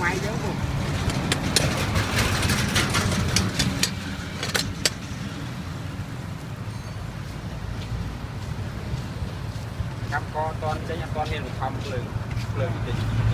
Quay vô cùng. Cắm co toàn trên toàn lên một không lường lường chính.